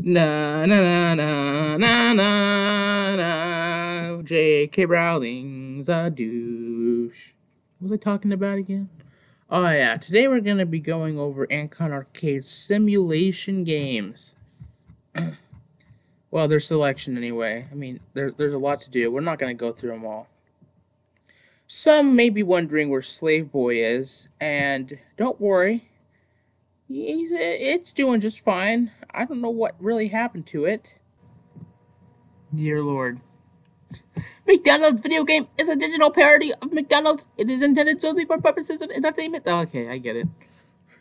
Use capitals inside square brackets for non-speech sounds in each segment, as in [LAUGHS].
Na na na na na na na. J.K. Rowling's a douche. What was I talking about again? Oh yeah, today we're gonna be going over Andkon Arcade simulation games. [CLEARS THROAT] well, their selection anyway. I mean, there, there's a lot to do. We're not gonna go through them all. Some may be wondering where Slave Boi is, and don't worry, Eh, it's doing just fine. I don't know what really happened to it. Dear Lord. [LAUGHS] McDonald's video game is a digital parody of McDonald's. It is intended solely for purposes of entertainment. Okay, I get it.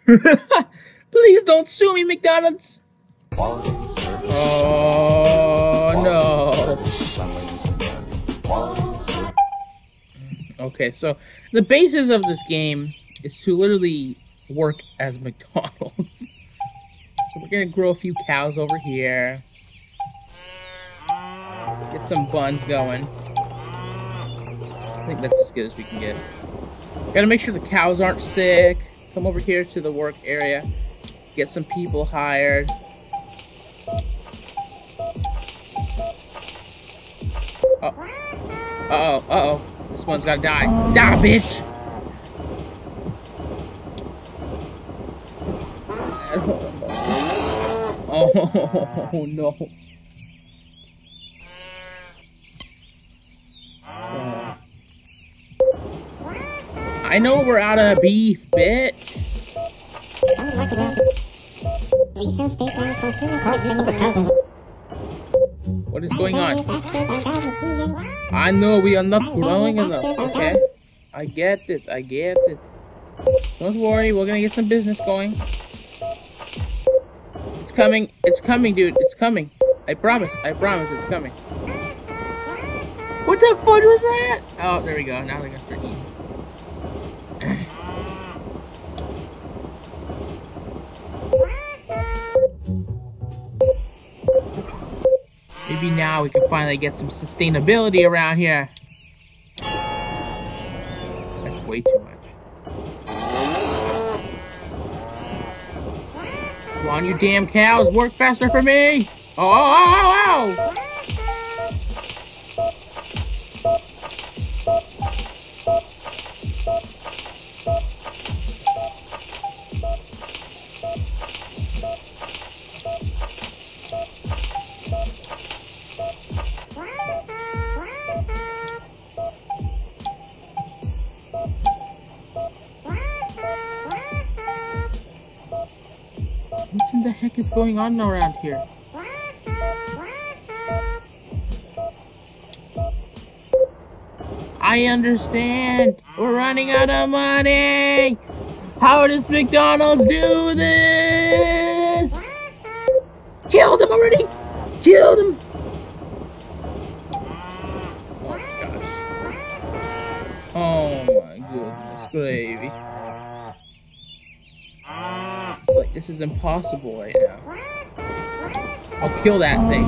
[LAUGHS] Please don't sue me, McDonald's. Oh no. Okay, so the basis of this game is to literally work as McDonald's. [LAUGHS] So we're gonna grow a few cows over here. Get some buns going. I think that's as good as we can get. Gotta make sure the cows aren't sick. Come over here to the work area. Get some people hired. Uh oh. Uh oh. Uh oh. This one's gotta die. Die, bitch! Oh [LAUGHS] no. I know we're out of beef, bitch. What is going on? I know we are not growing enough, okay? I get it, I get it. Don't worry, we're gonna get some business going. It's coming, it's coming, dude, it's coming. I promise, I promise it's coming. What the fudge was that? Oh, there we go, now they're gonna start eating. Maybe now we can finally get some sustainability around here. That's way too much. Come on, you damn cows, work faster for me! Oh, oh, oh, oh! What going on around here? I understand. We're running out of money. How does McDonald's do this? Kill them already. Kill them. Oh my gosh. Oh my goodness gravy. It's like this is impossible right now. I'll kill that thing.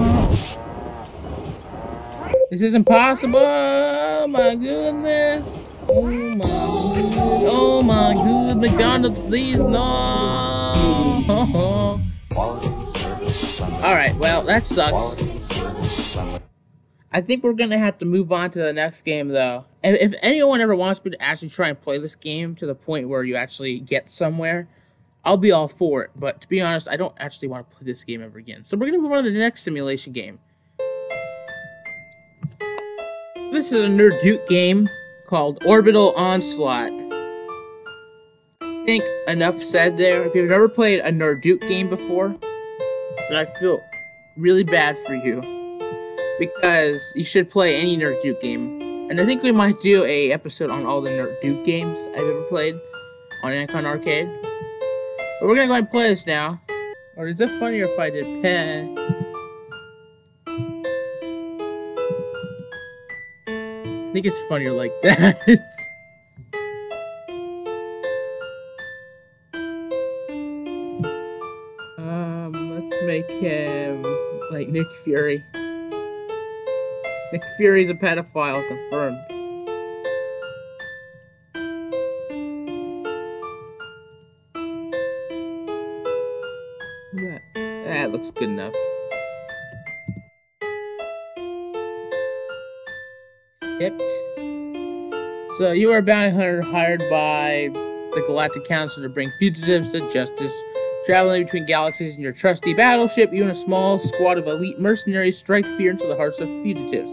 This is impossible. Oh my goodness. Oh my good. Oh my good. McDonald's, please no. [LAUGHS] Alright, well, that sucks. I think we're gonna have to move on to the next game though. And if anyone ever wants me to actually try and play this game to the point where you actually get somewhere, I'll be all for it. But to be honest, I don't actually want to play this game ever again. So we're gonna move on to the next simulation game. This is a Nerdook game called Orbital Onslaught. I think enough said there. If you've never played a Nerdook game before, then I feel really bad for you. Because you should play any Nerdook game. And I think we might do a episode on all the Nerdook games I've ever played on Andkon Arcade. But we're gonna go and play this now. Or is it funnier if I did pen? I think it's funnier like [LAUGHS] that. um, let's make him like Nick Fury. Nick Fury's a pedophile, confirmed. that looks good enough. Skipped. So you are a bounty hunter hired by the Galactic Council to bring fugitives to justice. Traveling between galaxies in your trusty battleship, you and a small squad of elite mercenaries strike fear into the hearts of fugitives.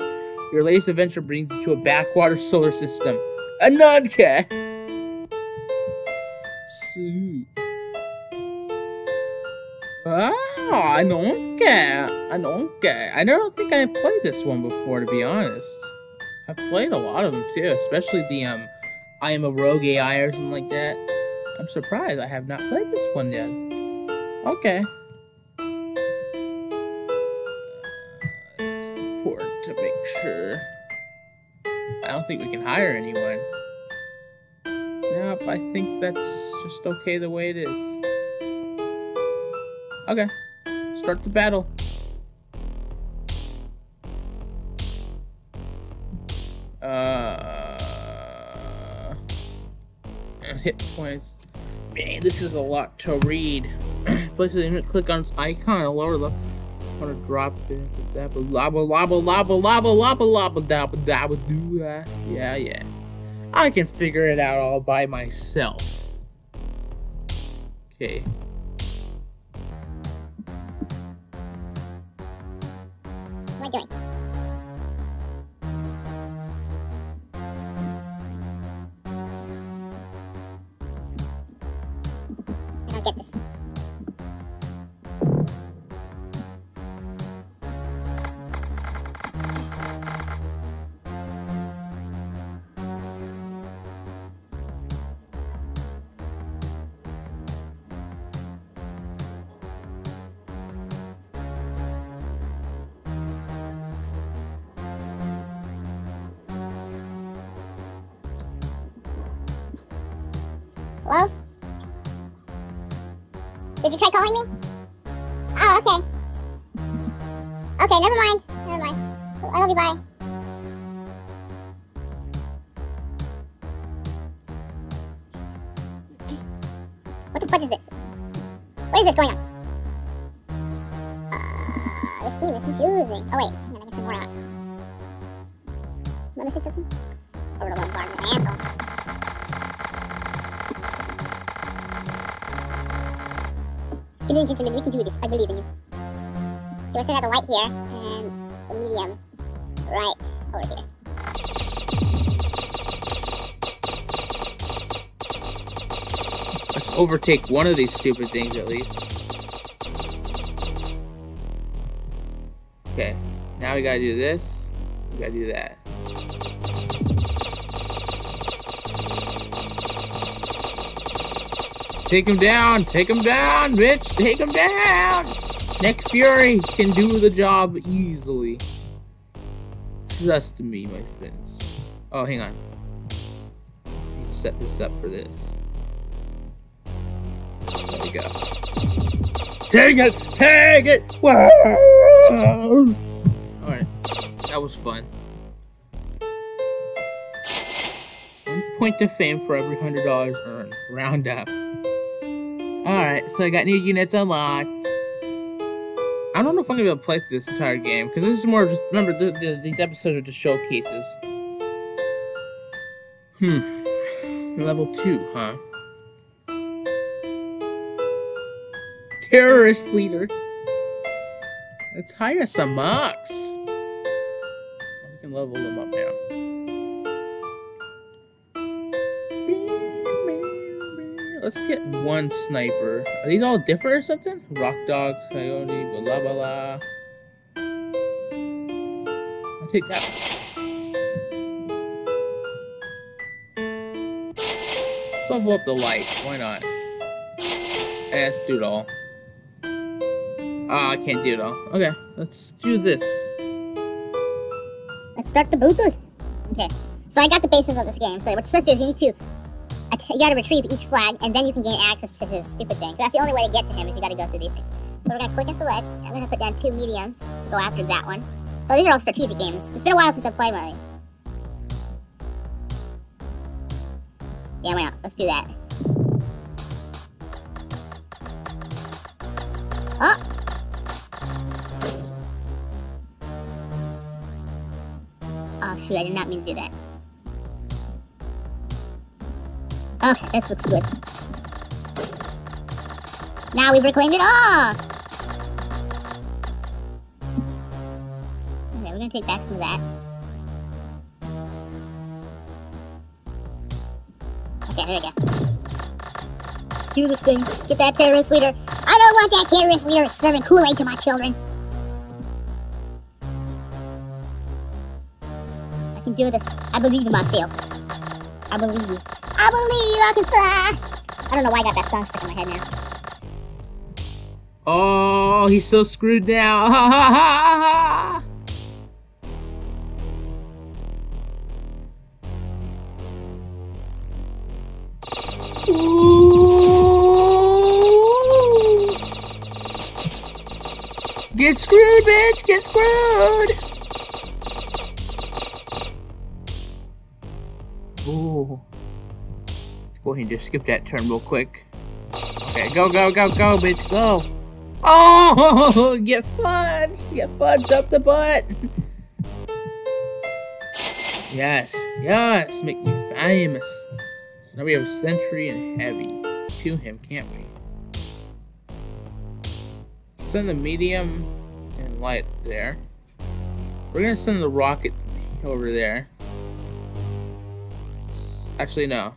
Your latest adventure brings you to a backwater solar system. A Nodka! Sweet. I don't get. I don't get. I don't think I've played this one before, to be honest. I've played a lot of them too, especially the um, I am a rogue AI or something like that. I'm surprised I have not played this one yet. Okay. It's important to make sure. I don't think we can hire anyone. Nope, I think that's just okay the way it is. Okay. Start the battle. Uh, hit points. Man, this is a lot to read. [CLEARS THROAT] Places you click on its icon to lower the. I want to drop it. Lava, lava, lava, lava, lava, lava, dabba, dabba, do that. Yeah, yeah. I can figure it out all by myself. Okay. Doing? Am I missing something? Orbital bombardment asshole. Give me the gentleman, we can do this. I believe in you. Okay, we're sending out the light here, and the medium right over here. Let's overtake one of these stupid things at least. Okay, now we gotta do this. We gotta do that. Take him down! Take him down, bitch! Take him down! Nick Fury can do the job easily. Trust me, my friends. Oh, hang on. Set this up for this. There we go. Take it! Take it! Alright. That was fun. One point of fame for every hundred dollars earned. Round up. Alright, so I got new units unlocked. I don't know if I'm gonna be able to play through this entire game because this is more just remember the, the, these episodes are just showcases. Hmm. Level two, huh? Terrorist leader. Let's hire some mucks. We can level them Let's get one sniper. Are these all different or something? Rock dog, coyote, blah blah blah. I'll take that. Let's level up the light. Why not? Eh, let's do it all. Ah, I can't do it all. Okay, let's do this. Let's start the booth. Okay, so I got the basics of this game. So what you're supposed to do is you need to, you gotta retrieve each flag, and then you can gain access to his stupid thing. That's the only way to get to him is you gotta go through these things. So we're gonna click and select. I'm gonna put down two mediums to go after that one. So these are all strategic games. It's been a while since I've played one of these. Yeah, why not? Let's do that. Oh! Oh shoot, I did not mean to do that. Okay, this looks good. Now we've reclaimed it all! Okay, we're gonna take back some of that. Okay, here we go. Do this thing. Get that terrorist leader. I don't want that terrorist leader serving Kool-Aid to my children. I can do this. I believe in myself. I believe. I believe I can fly. I don't know why I got that song stuck in my head now. Oh, he's so screwed now. Ha ha ha ha! Get screwed, bitch! Get screwed! Go ahead and just skip that turn real quick. Okay, go, go, go, go, bitch, go! Oh, [LAUGHS] get fudged! Get fudged up the butt! yes, yes, make me famous. So now we have Sentry and Heavy to him, can't we? Send the medium and light there. We're gonna send the rocket over there. Actually, no.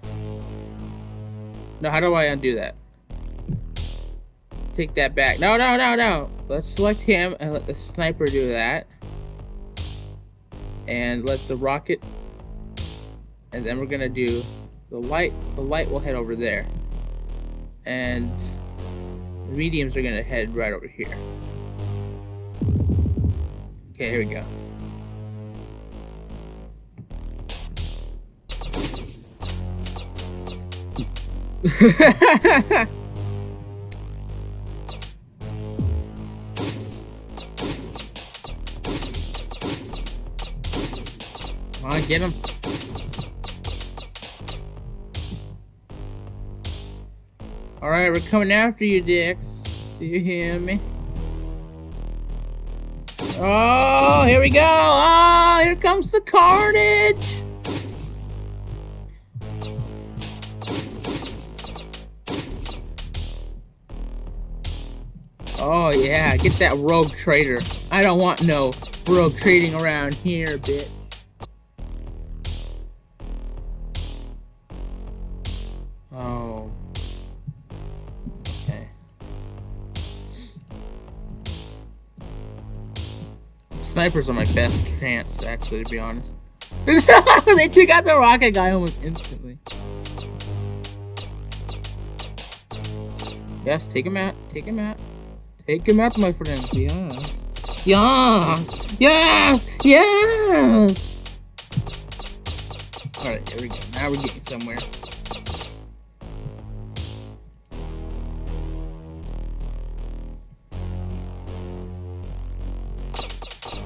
No, how do I undo that? Take that back. No, no, no, no. Let's select him and let the sniper do that. And let the rocket. And then we're gonna do the light. The light will head over there. And the mediums are gonna head right over here. Okay, here we go. Come on, get him. Alright, we're coming after you, Dix. Do you hear me? Oh, here we go! Oh, here comes the carnage! Oh yeah, get that rogue trader. I don't want no rogue trading around here, bitch. Oh. Okay. Snipers are my best chance, actually, to be honest. [LAUGHS] they took out the rocket guy almost instantly. Yes, take him out. Take him out. Take him out, my friends. Yes. Yes! Yes! Yes! Alright, here we go. Now we're getting somewhere.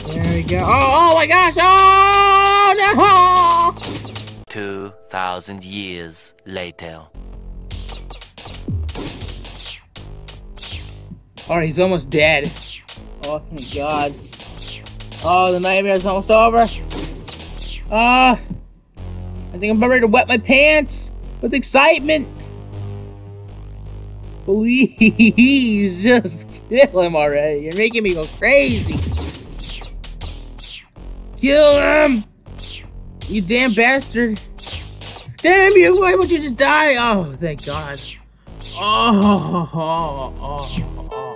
There we go. Oh, oh my gosh! Oh no! 2,000 years later. Alright, he's almost dead. Oh thank god. Oh, the nightmare's almost over. Ah, I think I'm about ready to wet my pants with excitement. Please, [LAUGHS] just kill him already. You're making me go crazy. Kill him! You damn bastard! Damn you! Why would you just die? Oh, thank God. Oh, [LAUGHS] oh, oh, oh.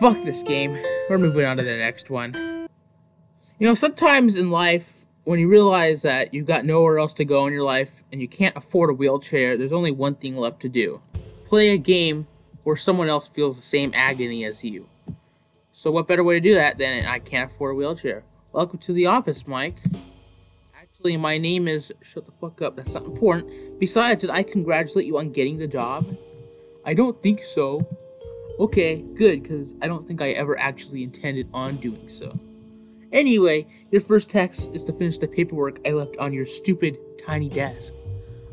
Fuck this game. We're moving on to the next one. You know, sometimes in life, when you realize that you've got nowhere else to go in your life and you can't afford a wheelchair, there's only one thing left to do play a game where someone else feels the same agony as you. So, what better way to do that than I can't afford a wheelchair? Welcome to the office, Mike. Actually, my name is. Shut the fuck up, that's not important. Besides, did I congratulate you on getting the job? I don't think so. Okay, good, because I don't think I ever actually intended on doing so. Anyway, your first task is to finish the paperwork I left on your stupid tiny desk.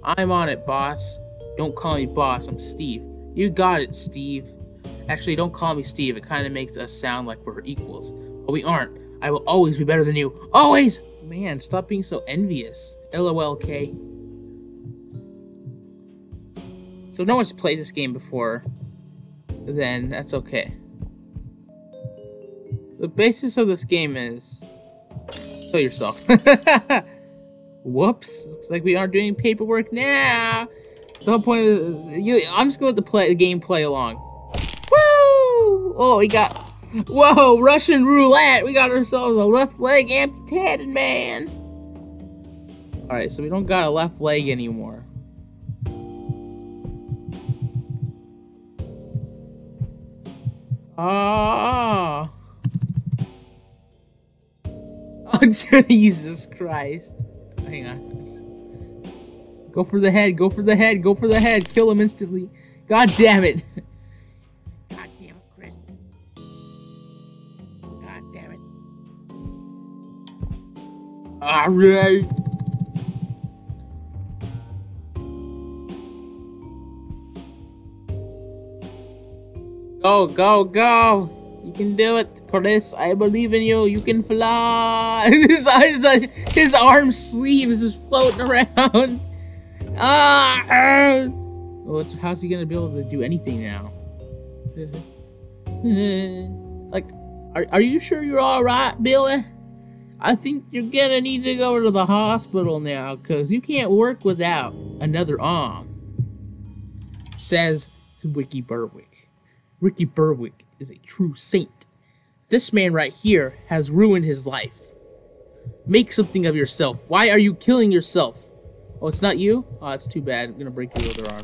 I'm on it, boss. Don't call me boss, I'm Steve. You got it, Steve. Actually, don't call me Steve, it kind of makes us sound like we're equals. But we aren't. I will always be better than you. Always! Man, stop being so envious. LOLK. So no one's played this game before, then that's okay. The basis of this game is kill yourself. [LAUGHS] Whoops! Looks like we aren't doing paperwork now. The whole point of you, I'm just gonna let the play the game play along. Woo! Oh, we got whoa Russian roulette. We got ourselves a left leg amputated man. All right, so we don't got a left leg anymore. Ah. [LAUGHS] Oh, Jesus Christ. Hang on. Go for the head, go for the head, go for the head. Kill him instantly. God damn it. God damn it, Chris. God damn it. Alright. Go, go, go! You can do it, Chris. I believe in you. You can fly. [LAUGHS] his, his, his arm sleeves is floating around. [LAUGHS] Ah! Well, how's he gonna be able to do anything now? [LAUGHS] like, are, are you sure you're all right, Billy? I think you're gonna need to go to the hospital now, cause you can't work without another arm. Says Ricky Berwick. Ricky Berwick is a true saint. This man right here has ruined his life. Make something of yourself. Why are you killing yourself? Oh, it's not you? Oh, that's too bad. I'm gonna break your other arm.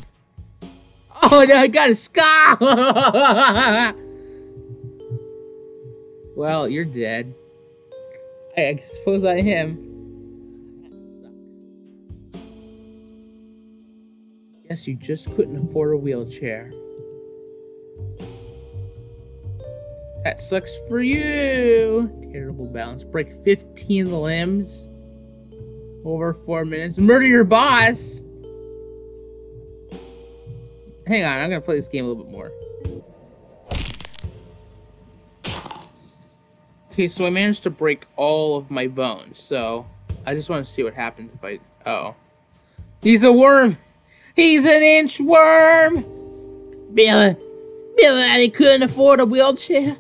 Oh, no, [LAUGHS] I got a scar! [LAUGHS] well, you're dead. I suppose I am. Guess you just couldn't afford a wheelchair. That sucks for you. Terrible balance. Break 15 limbs. Over four minutes. Murder your boss. Hang on, I'm gonna play this game a little bit more. Okay, so I managed to break all of my bones, so I just want to see what happens if I... Oh. He's a worm! He's an inchworm! Billy, Billy, I couldn't afford a wheelchair.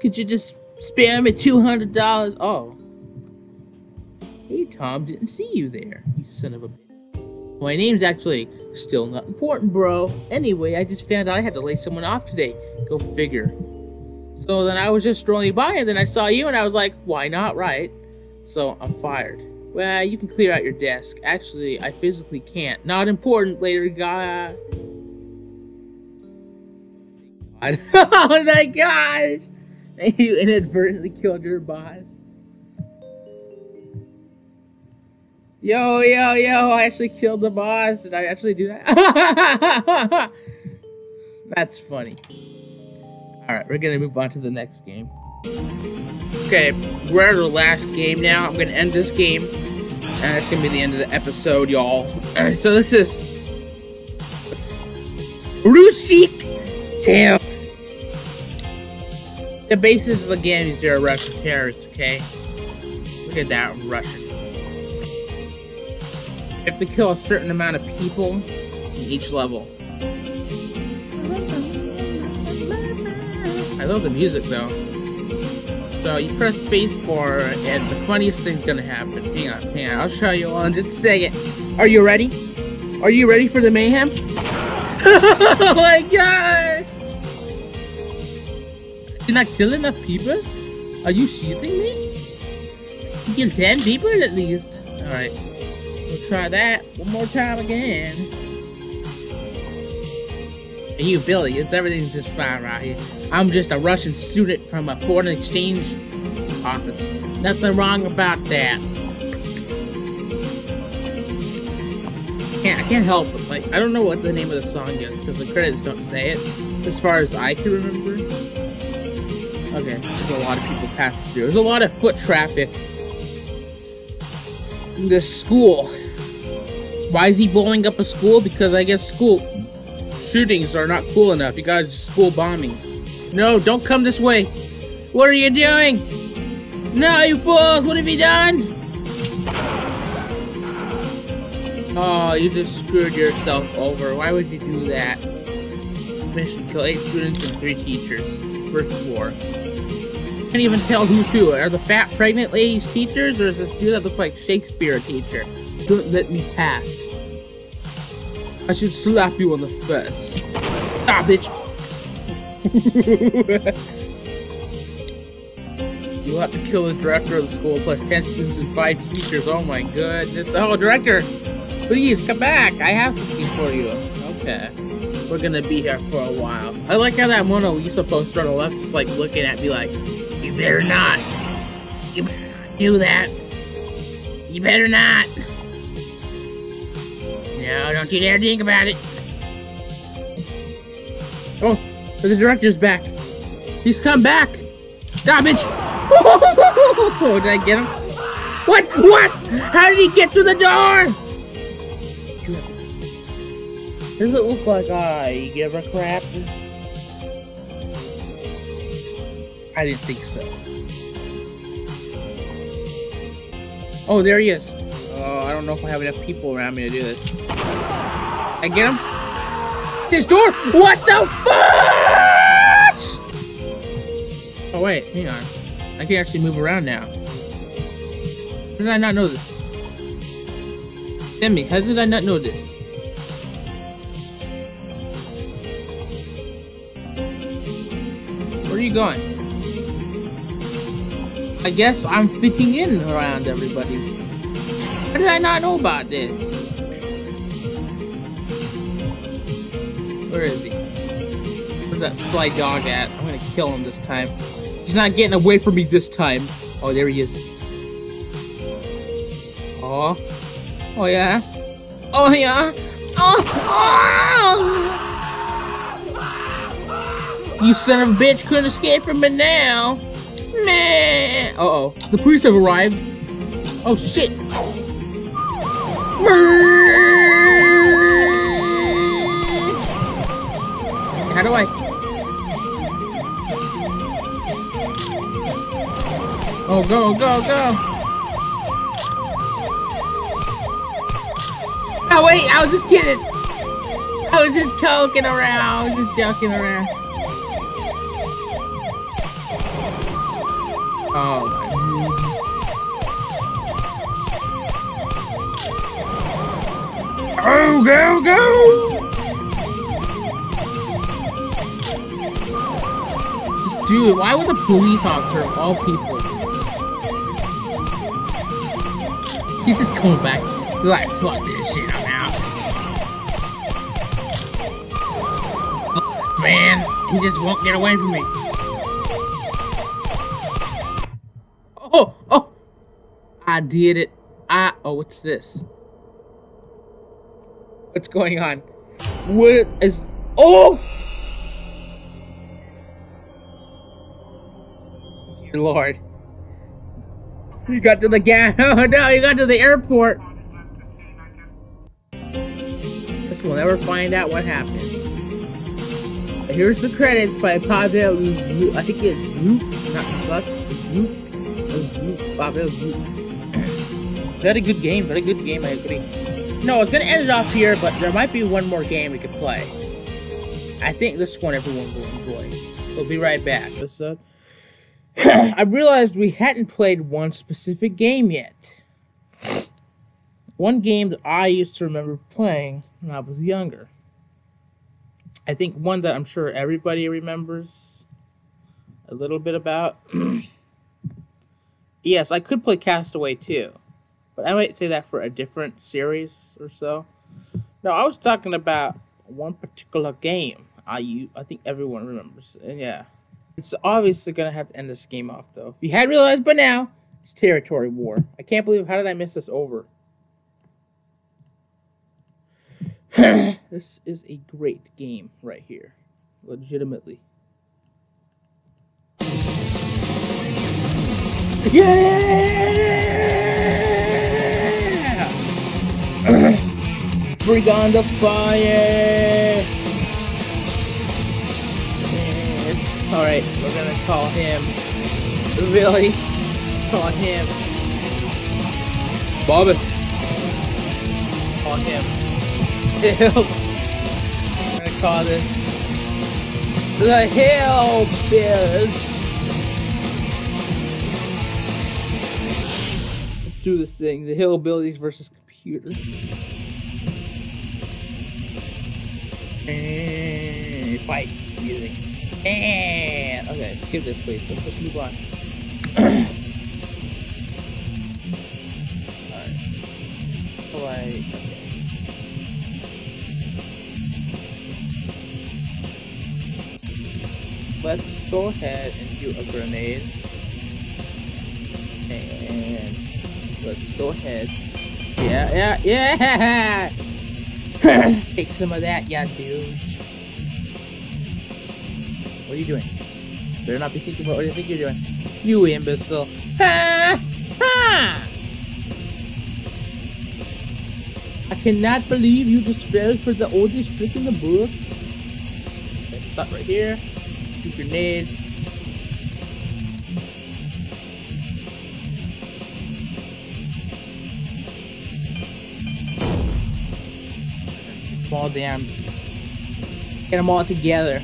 Could you just spare me $200? Oh. Hey, Tom, didn't see you there, you son of a bitch. My name's actually still not important, bro. Anyway, I just found out I had to lay someone off today. Go figure. So then I was just strolling by, and then I saw you, and I was like, why not, right? So I'm fired. Well, you can clear out your desk. Actually, I physically can't. Not important, later guy. [LAUGHS] oh my gosh! [LAUGHS] you inadvertently killed your boss. Yo, yo, yo, I actually killed the boss. Did I actually do that? [LAUGHS] That's funny. Alright, we're gonna move on to the next game. Okay, we're at the last game now. I'm gonna end this game. And that's gonna be the end of the episode, y'all. Alright, so this is... Rushik Tale. The basis of the game is you're a Russian terrorist, okay? Look at that Russian. You have to kill a certain amount of people in each level. I love the music though. So you press spacebar and the funniest thing's gonna happen. Hang on, hang on, I'll show you in just a second. Are you ready? Are you ready for the mayhem? [LAUGHS] oh my gosh! Did I kill enough people? Are you shooting me? You killed 10 people at least. Alright. We'll try that one more time again. And you, Billy, it's everything's just fine right here. I'm just a Russian student from a foreign exchange office. Nothing wrong about that. Can't, I can't help it. Like, I don't know what the name of the song is because the credits don't say it. As far as I can remember. Okay, there's a lot of people passing through. There's a lot of foot traffic. This school. Why is he blowing up a school? Because I guess school shootings are not cool enough. You got school bombings. No, don't come this way. What are you doing? No, you fools! What have you done? Oh, you just screwed yourself over. Why would you do that? Mission kill eight students and three teachers. First war. Can't even tell who's who. Are the fat pregnant ladies teachers, or is this dude that looks like Shakespeare a teacher? Don't let me pass. I should slap you on the face. Ah, bitch. [LAUGHS] You'll have to kill the director of the school plus 10 students and 5 teachers. Oh my goodness. Oh, director! Please, come back! I have something for you. Okay. We're gonna be here for a while. I like how that Mona Lisa poster on the left just like looking at me like, You better not. You better not do that. You better not. No, don't you dare think about it. Oh, the director's back. He's come back. Ah, [LAUGHS] bitch. did I get him? What? What? How did he get through the door? Does it look like I give a crap? I didn't think so. Oh, there he is. Oh, I don't know if I have enough people around me to do this. I get him? This door? What the fuck? Oh wait, hang on. I can actually move around now. How did I not know this? Demi, how did I not know this? Where are you going? I guess I'm fitting in around everybody. How did I not know about this? Where is he? Where's that sly dog at? I'm gonna kill him this time. He's not getting away from me this time. Oh, there he is. Oh. Oh, yeah. Oh, yeah. Oh, oh! You son of a bitch couldn't escape from me now. Meh. Uh oh. The police have arrived. Oh, shit. How do I? Oh, go, go, go! Oh, wait, I was just kidding! I was just joking around, I was just joking around. Oh, my Oh, go, go! Just do it. Why would the police officer of all people? He's just coming back. He's like, fuck this shit, I'm out. Fuck, man, he just won't get away from me. Did it. I, oh, what's this? What's going on? What is, oh! Dear Lord. You got to the gas. [LAUGHS] Oh no, you got to the airport. Guess we'll never find out what happened. Here's the credits by Pavel Zoop. I think it's Zoop, not Zuck. Zoop. Zoop. Pavel Zoop. Very good game. Very good game, I agree. No, I was gonna end it off here, but there might be one more game we could play. I think this one everyone will enjoy. So we'll be right back. Episode. [CLEARS THROAT] I realized we hadn't played one specific game yet. One game that I used to remember playing when I was younger. I think one that I'm sure everybody remembers a little bit about. [CLEARS THROAT] yes, I could play Castaway too, but I might say that for a different series or so. No, I was talking about one particular game. I you I think everyone remembers, and yeah. It's obviously gonna have to end this game off though. If you hadn't realized by now, it's territory war. I can't believe how did I miss this over? [CLEARS THROAT] this is a great game right here. Legitimately. Yeah! Bring on the fire! Alright, we're gonna call him Really? Call him. Bobby. Call him. Help. I'm gonna call this the Hell Bears. Let's do this thing. The Hillbillies versus computer. And fight music. And okay, skip this please. Let's just move on. Alright. Let's go ahead and do a grenade. And let's go ahead. Yeah, yeah, yeah! [LAUGHS] [LAUGHS] Take some of that, ya douche. What are you doing? Better not be thinking about what you think you're doing. You imbecile. Ha! Ha! I cannot believe you just fell for the oldest trick in the book. Stop right here. Do grenade. All damn. Get them all together.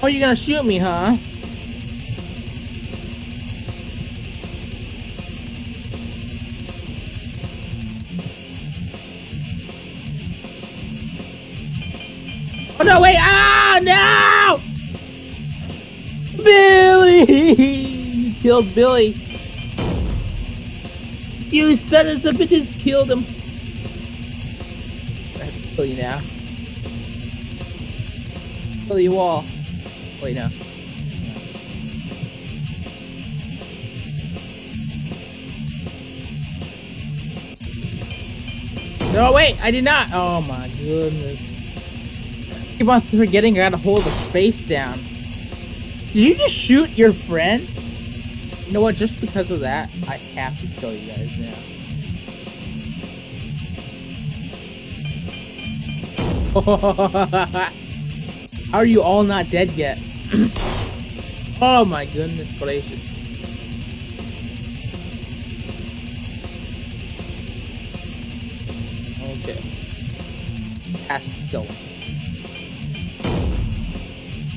Oh, you're gonna shoot me, huh? Oh no, wait! Ah, no! Billy! [LAUGHS] You killed Billy. You son of a bitches killed him. Kill you now. Kill you all. Wait, no. No, wait, I did not. Oh my goodness. I keep on forgetting I gotta hold the space down. Did you just shoot your friend? You know what, just because of that, I have to kill you guys now. [LAUGHS] are you all not dead yet? [CLEARS THROAT] oh my goodness gracious. Okay. This has to kill him.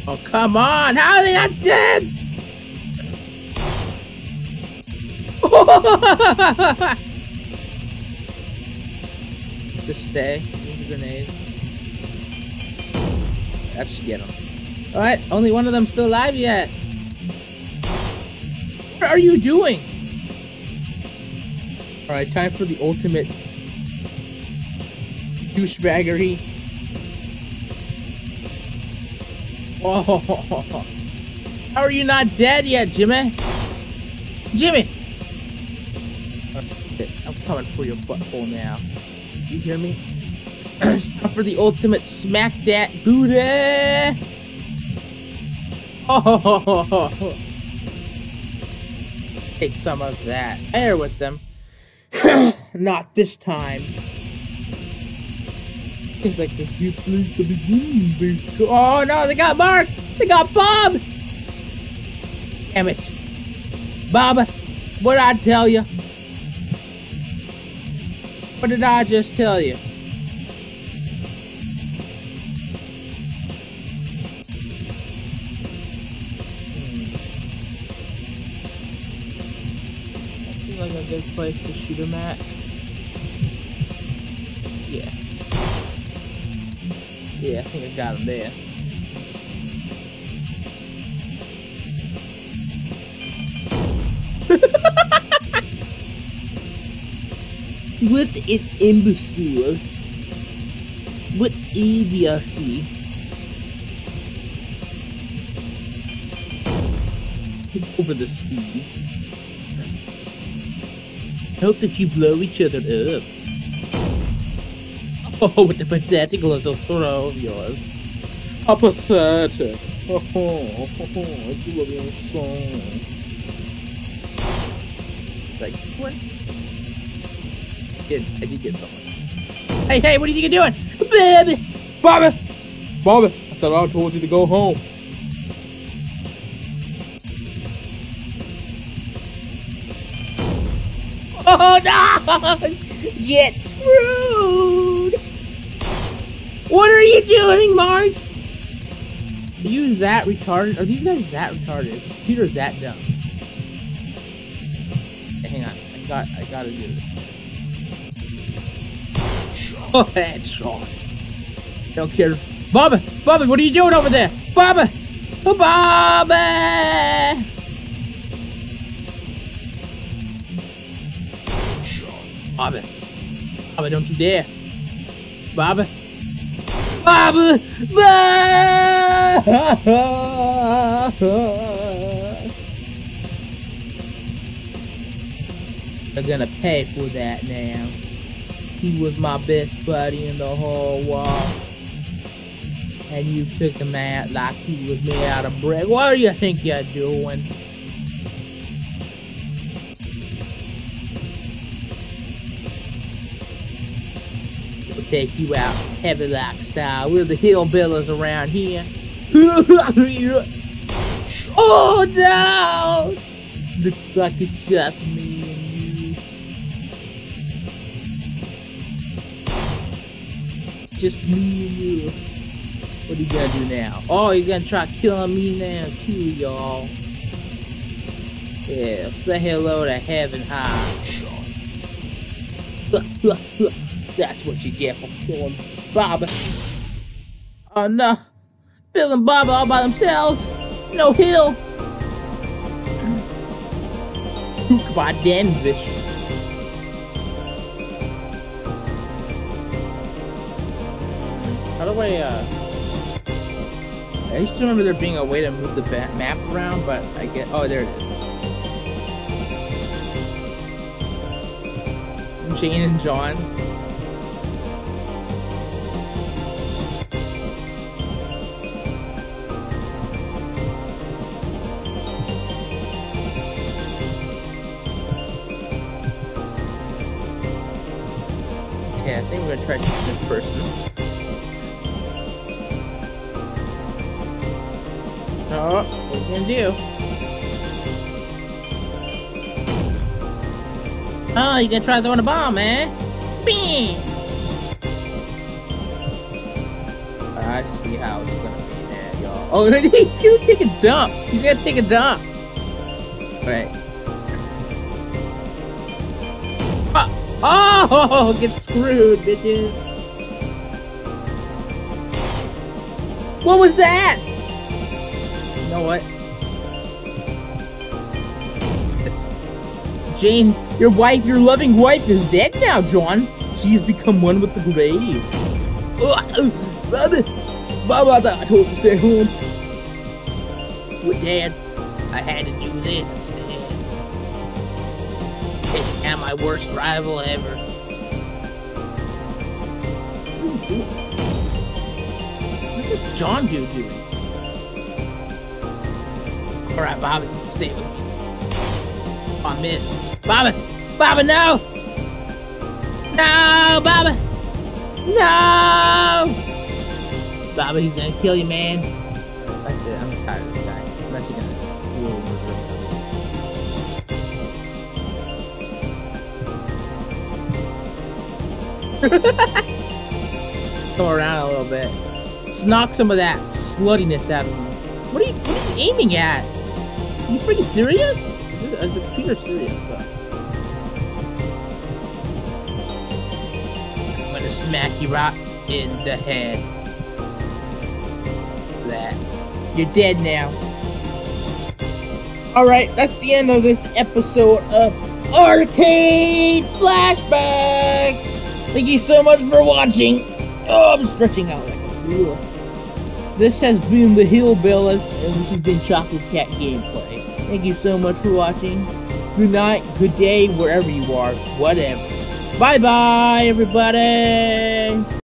Oh, come on! How are they not dead? [LAUGHS] Just stay. Use a grenade. That should get him. Alright, only one of them still alive yet. What are you doing? Alright, time for the ultimate douchebaggery. Oh, [LAUGHS] how are you not dead yet, Jimmy? Jimmy! I'm coming for your butthole now. You hear me? [CLEARS THROAT] for the ultimate smack that booty! Oh, take some of that. Air with them. [CLEARS THROAT] Not this time. It's like a good place to begin. because- Oh no, they got Mark! They got Bob! Damn it. Bob, what did I tell you? What did I just tell you? Place to shoot him at. Yeah. Yeah, I think I got him there. [LAUGHS] What an imbecile. What idiocy. Get over the Steve. Hope that you blow each other up. [LAUGHS] Oh, with the pathetic little throw of yours. How pathetic. Oh, oh, oh, it's a lovely song. Like, what? Did I did get someone? Hey, hey, what do you think you're doing? Baby! Bobby! Bobby, I thought I told you to go home. [LAUGHS] Get screwed! What are you doing, Mark? Are you that retarded? Are these guys that retarded? Is computer that dumb? Okay, hang on. I got I gotta do this. Oh [LAUGHS] headshot. Don't care. Bobby! Bobby, what are you doing over there? Bobby! Oh, Bobby! Bobby. Bobby, don't you dare. Bobby. Bobby! They're gonna pay for that now. He was my best buddy in the whole world. And you took him out like he was made out of brick. What do you think you're doing? Take you out heavy like style. We're the hillbillies around here. [LAUGHS] oh no! Looks like it's just me and you. Just me and you. What are you gonna do now? Oh, you're gonna try killing me now too, y'all. Yeah, say hello to heaven high. [LAUGHS] That's what you get for killing Bobby. Oh no. Bill and Bobby all by themselves. No [LAUGHS] hill. Hook by Denvish. How do I, uh... I used to remember there being a way to move the map around, but I get... Oh, there it is. Jane and John. Oh, what are you gonna do? Oh, you gonna try throwing a bomb, eh? Bam! I see how it's gonna be now, y'all. Oh, [LAUGHS] he's gonna take a dump! He's gonna take a dump! Right. Oh, [LAUGHS] get screwed, bitches. What was that? You what? This. Jane, your wife, your loving wife is dead now, John. She has become one with the grave. Baba, I told you to stay home. With Dad, I had to do this instead and my worst rival ever. What's this John dude doing? Alright, Bobby, stay with me. I missed. Bobby! Bobby, no! No, Bobby! No! Bobby, he's gonna kill you, man. That's it, I'm tired of this guy. I'm actually gonna screw over Come around a little bit. Just knock some of that sluttiness out of him. What are you, what are you aiming at? You freaking serious? Is, is the computer serious though? I'm gonna smack you right in the head. That. You're dead now. Alright, that's the end of this episode of Arcade Flashbacks! Thank you so much for watching. Oh, I'm stretching out like a. This has been the Hillbillies, and this has been Chocolatecat Gameplay. Thank you so much for watching. Good night, good day, wherever you are, whatever. Bye-bye, everybody!